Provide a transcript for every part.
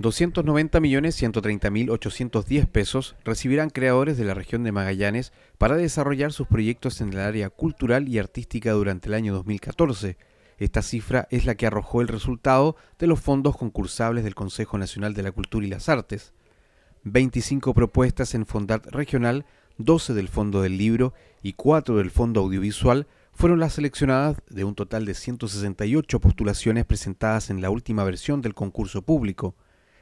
290.130.810 pesos recibirán creadores de la región de Magallanes para desarrollar sus proyectos en el área cultural y artística durante el año 2014. Esta cifra es la que arrojó el resultado de los fondos concursables del Consejo Nacional de la Cultura y las Artes. 25 propuestas en Fondart Regional, 12 del Fondo del Libro y 4 del Fondo Audiovisual fueron las seleccionadas de un total de 168 postulaciones presentadas en la última versión del concurso público.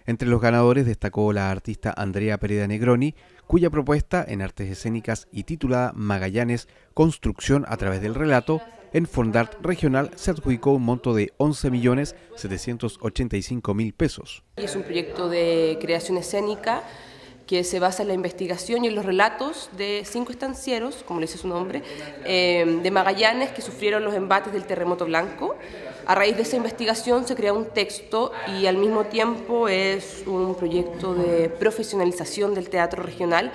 Entre los ganadores destacó la artista Andrea Pereda Negroni, cuya propuesta en artes escénicas y titulada Magallanes, Construcción a través del relato, en Fondart Regional se adjudicó un monto de 11.785.000 pesos. Es un proyecto de creación escénica que se basa en la investigación y en los relatos de cinco estancieros, como le dice su nombre, eh, de Magallanes que sufrieron los embates del terremoto blanco. A raíz de esa investigación se crea un texto y al mismo tiempo es un proyecto de profesionalización del teatro regional.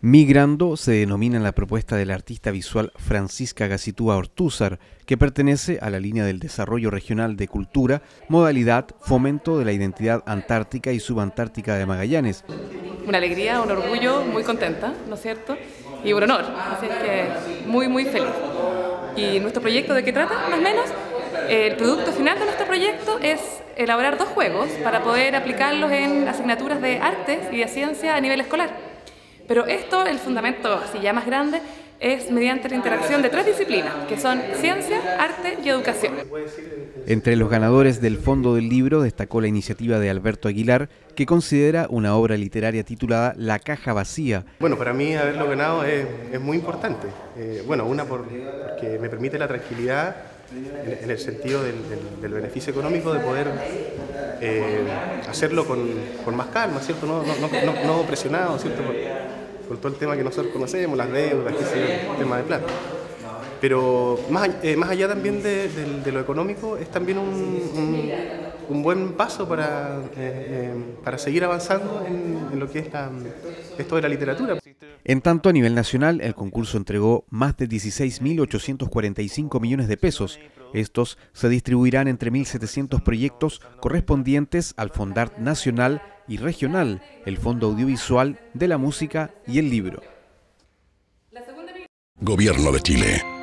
Migrando se denomina la propuesta del artista visual Francisca Gacitúa Ortúzar, que pertenece a la línea del desarrollo regional de cultura, modalidad fomento de la identidad antártica y subantártica de Magallanes. Una alegría, un orgullo, muy contenta, ¿no es cierto? Y un honor, así que muy, muy feliz. ¿Y nuestro proyecto de qué trata, más o menos? El producto final de nuestro proyecto es elaborar dos juegos para poder aplicarlos en asignaturas de artes y de ciencia a nivel escolar. Pero esto, el fundamento así ya más grande, es mediante la interacción de tres disciplinas, que son ciencia, arte y educación. Entre los ganadores del Fondo del Libro destacó la iniciativa de Alberto Aguilar, que considera una obra literaria titulada La caja vacía. Bueno, para mí haberlo ganado es, muy importante. Eh, bueno, una porque me permite la tranquilidad en, el sentido del, beneficio económico de poder eh, hacerlo con, más calma, ¿cierto? No, presionado, ¿cierto? con todo el tema que nosotros conocemos, las deudas, el tema de plata. Pero más, eh, más allá también de, lo económico, es también un, un, buen paso para, eh, eh, para seguir avanzando en, lo que es esto de la literatura. En tanto, a nivel nacional, el concurso entregó más de 16.845 millones de pesos. Estos se distribuirán entre 1.700 proyectos correspondientes al Fondart Nacional y regional, el Fondo Audiovisual de la Música y el Libro. Gobierno de Chile.